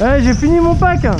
Ouais, j'ai fini mon pack hein.